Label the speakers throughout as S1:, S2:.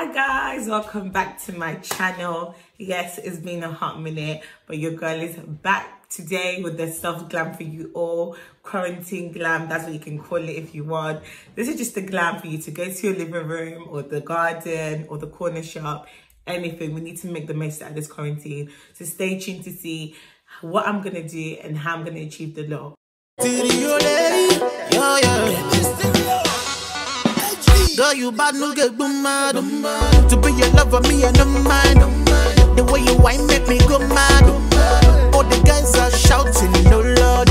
S1: hi guys. Welcome back to my channel. Yes it's been a hot minute but your girl is back today with the soft glam for you all. Quarantine glam that's what you can call it if you want. This is just the glam for you to go to your living room or the garden or the corner shop. Anything. We need to make the most out of this quarantine. So stay tuned to see what i'm gonna do and how i'm gonna achieve the law.
S2: Girl, you bad, no get no mad. To be your lover, me and no mind. The way you whine make me go mad. All the guys are shouting, no lord.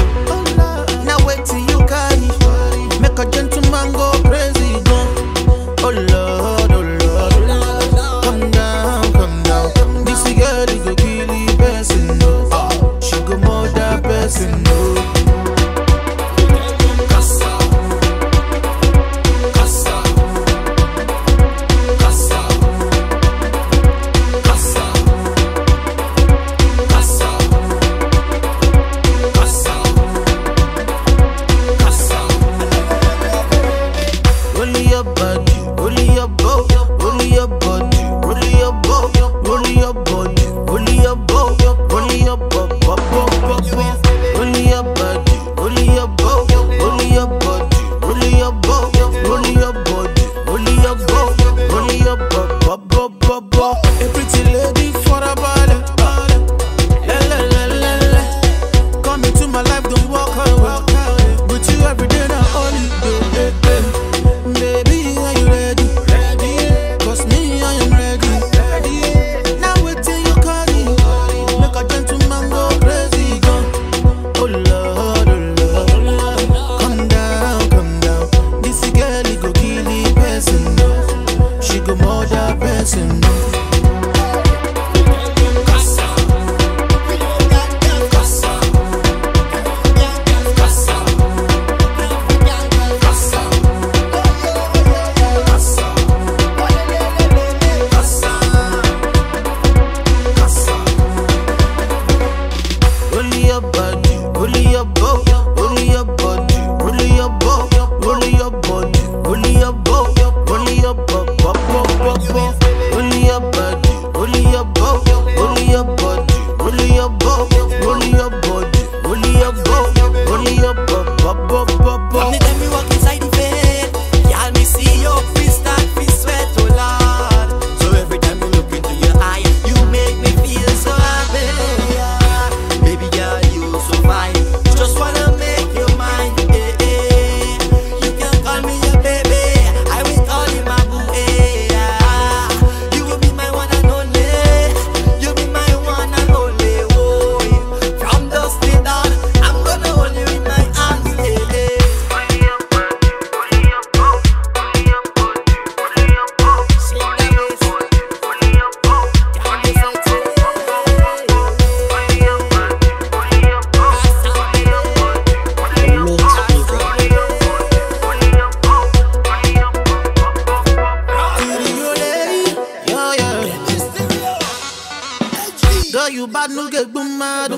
S2: you bad, no get mad.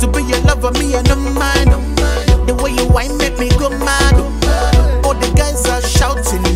S2: To be your lover, me, I no mind. The way you whine make me go mad. All the guys are shouting.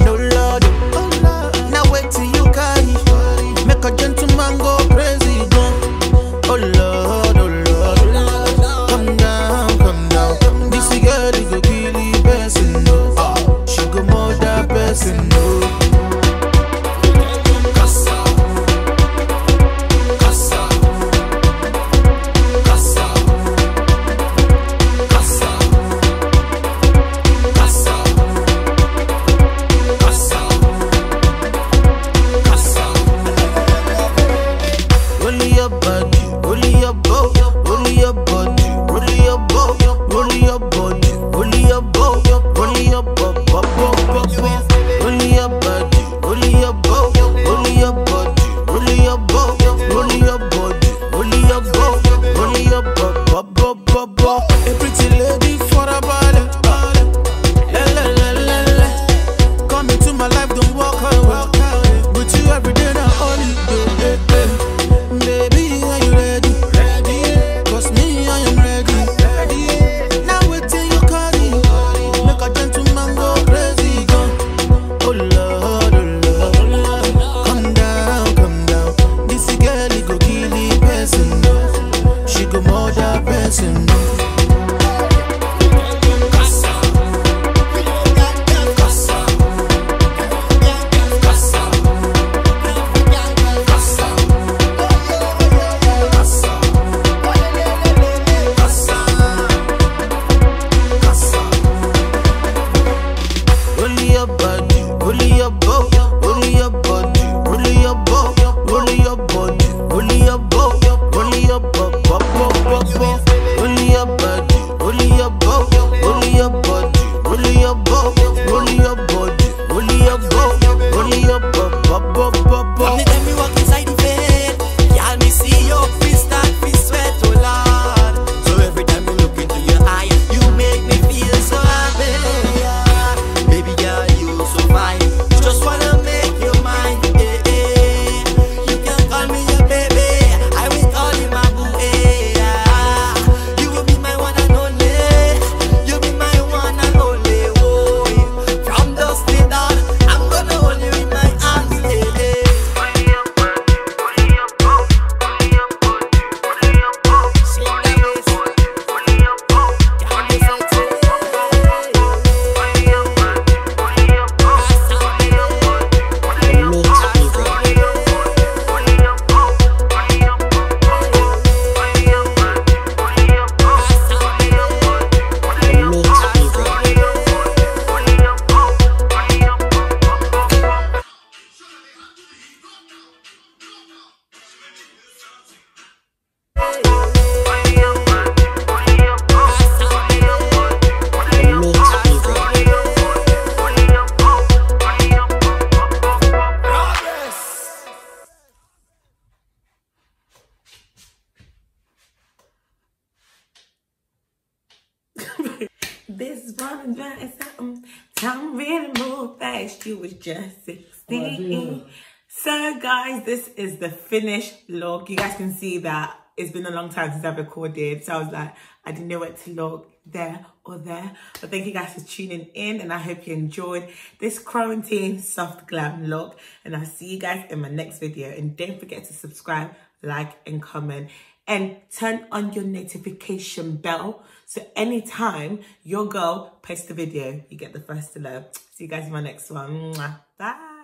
S1: Something. Time really moved fast. You was just oh, sixteen. So guys, this is the finished look. You guys can see that it's been a long time since I've recorded. So I was like, I didn't know what to look there or there. But thank you guys for tuning in and I hope you enjoyed this quarantine soft glam look. And I'll see you guys in my next video. And don't forget to subscribe, like and comment. And turn on your notification bell. So anytime your girl posts a video, you get the first to know. See you guys in my next one. Bye.